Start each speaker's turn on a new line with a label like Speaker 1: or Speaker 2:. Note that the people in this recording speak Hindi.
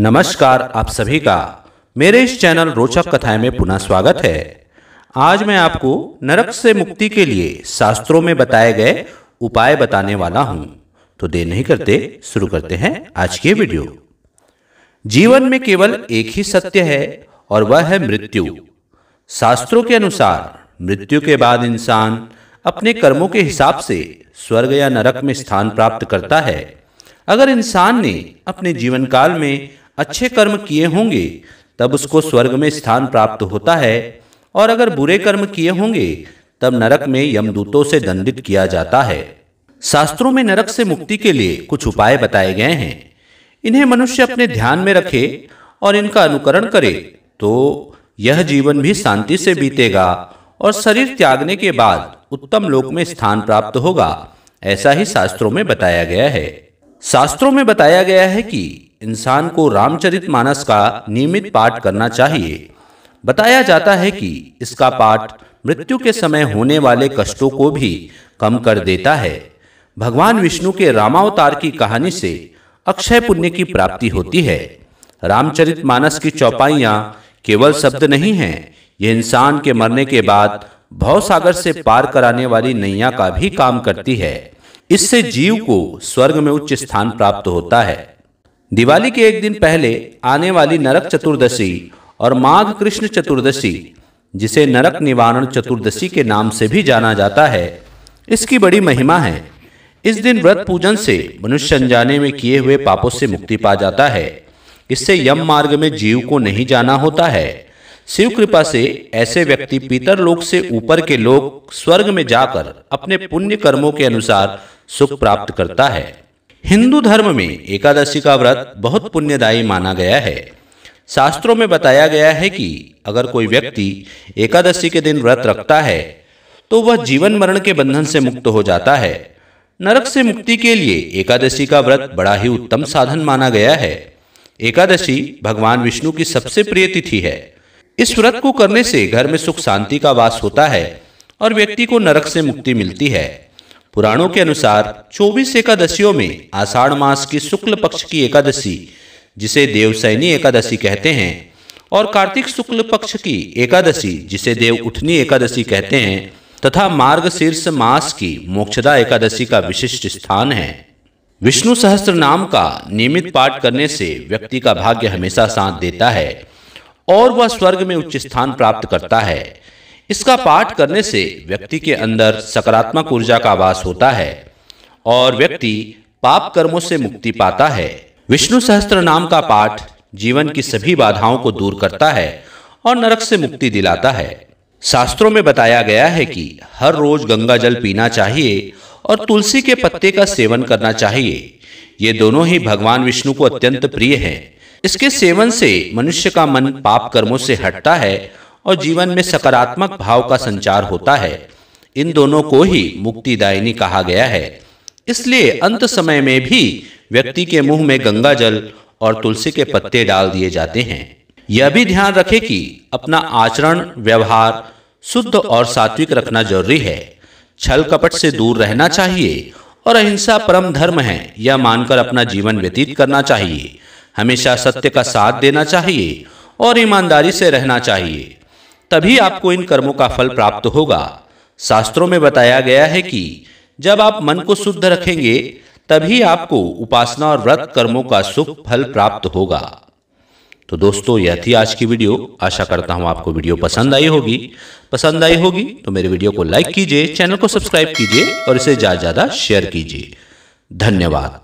Speaker 1: नमस्कार आप सभी का मेरे इस चैनल रोचक कथाएँ में पुनः स्वागत है। आज मैं आपको नरक से मुक्ति के लिए शास्त्रों में बताए गए उपाय बताने वाला हूँ। तो देर नहीं करते, शुरू करते हैं आज की वीडियो। जीवन में केवल एक ही सत्य है और वह है मृत्यु। शास्त्रों के अनुसार मृत्यु के बाद इंसान अपने कर्मों के हिसाब से स्वर्ग या नरक में स्थान प्राप्त करता है। अगर इंसान ने अपने जीवन काल में अच्छे कर्म किए होंगे, तब उसको स्वर्ग में स्थान प्राप्त होता है। और अगर बुरे कर्म किए होंगे, तब नरक में यमदूतों से दंडित किया जाता है। शास्त्रों में नरक से मुक्ति के लिए कुछ उपाय बताए गए हैं। इन्हें मनुष्य अपने ध्यान में रखे और इनका अनुकरण करे तो यह जीवन भी शांति से बीतेगा और शरीर त्यागने के बाद उत्तम लोक में स्थान प्राप्त होगा, ऐसा ही शास्त्रों में बताया गया है। शास्त्रों में बताया गया है कि इंसान को रामचरित मानस का नियमित पाठ करना चाहिए। बताया जाता है कि इसका पाठ मृत्यु के समय होने वाले कष्टों को भी कम कर देता है। भगवान विष्णु के रामावतार की कहानी से अक्षय पुण्य की प्राप्ति होती है। रामचरित मानस की चौपाइयाँ केवल शब्द नहीं हैं, यह इंसान के मरने के बाद भव सागर से पार कराने वाली नैया का भी काम करती है। इससे जीव को स्वर्ग में उच्च स्थान प्राप्त होता है। दिवाली के एक दिन पहले आने वाली नरक चतुर्दशी और माघ कृष्ण चतुर्दशी, जिसे नरक निवारण चतुर्दशी के नाम से भी जाना जाता है, इसकी बड़ी महिमा है। इस दिन व्रत पूजन से मनुष्य अनजाने में किए हुए पापों से मुक्ति पा जाता है। इससे यम मार्ग में जीव को नहीं जाना होता है। शिव कृपा से ऐसे व्यक्ति पीतर लोक से ऊपर के लोग स्वर्ग में जाकर अपने पुण्य कर्मों के अनुसार सुख प्राप्त करता है। हिंदू धर्म में एकादशी का व्रत बहुत पुण्यदायी माना गया है। शास्त्रों में बताया गया है कि अगर कोई व्यक्ति एकादशी के दिन व्रत रखता है तो वह जीवन मरण के बंधन से मुक्त हो जाता है। नरक से मुक्ति के लिए एकादशी का व्रत बड़ा ही उत्तम साधन माना गया है। एकादशी भगवान विष्णु की सबसे प्रिय तिथि है। इस व्रत को करने से घर में सुख शांति का वास होता है और व्यक्ति को नरक से मुक्ति मिलती है। पुराणों के अनुसार 24 एकादशियों में आषाढ़ मास की शुक्ल पक्ष की एकादशी, जिसे देवसैनी एकादशी कहते हैं, और कार्तिक शुक्ल पक्ष की एकादशी, जिसे देव उठनी एकादशी कहते हैं, तथा मार्ग शीर्ष मास की मोक्षदा एकादशी का विशिष्ट स्थान है। विष्णु सहस्त्र नाम का नियमित पाठ करने से व्यक्ति का भाग्य हमेशा साथ देता है, और वह स्वर्ग में उच्च स्थान प्राप्त करता है। इसका पाठ करने से व्यक्ति के अंदर सकारात्मक ऊर्जा का वास होता है और व्यक्ति पाप कर्मों से मुक्ति पाता है। विष्णु सहस्त्र नाम का पाठ जीवन की सभी बाधाओं को दूर करता है और नरक से मुक्ति दिलाता है। शास्त्रों में बताया गया है कि हर रोज गंगा जल पीना चाहिए और तुलसी के पत्ते का सेवन करना चाहिए। ये दोनों ही भगवान विष्णु को अत्यंत प्रिय हैं। इसके सेवन से मनुष्य का मन पाप कर्मों से हटता है और जीवन में सकारात्मक भाव का संचार होता है। इन दोनों को ही मुक्तिदायिनी कहा गया है। इसलिए अंत समय में भी व्यक्ति के मुँह में गंगा जल और तुलसी के पत्ते डाल दिए जाते हैं। यह भी ध्यान रखें कि अपना आचरण व्यवहार शुद्ध और सात्विक रखना ज़रूरी है। छल कपट से दूर रहना चाहिए और अहिंसा परम धर्म है यह मानकर अपना जीवन व्यतीत करना चाहिए। हमेशा सत्य का साथ देना चाहिए और ईमानदारी से रहना चाहिए। तभी आपको इन कर्मों का फल प्राप्त होगा। शास्त्रों में बताया गया है कि जब आप मन को शुद्ध रखेंगे, तभी आपको उपासना और व्रत कर्मों का सुख फल प्राप्त होगा। तो दोस्तों, यह थी आज की वीडियो। आशा करता हूँ आपको वीडियो पसंद आई होगी। पसंद आई होगी तो मेरे वीडियो को लाइक कीजिए, चैनल को सब्सक्राइब कीजिए और इसे ज़्यादा ज़्यादा शेयर कीजिए। धन्यवाद।